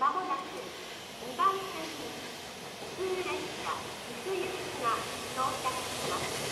まもなく2番線に普通列車磯列車が到着します。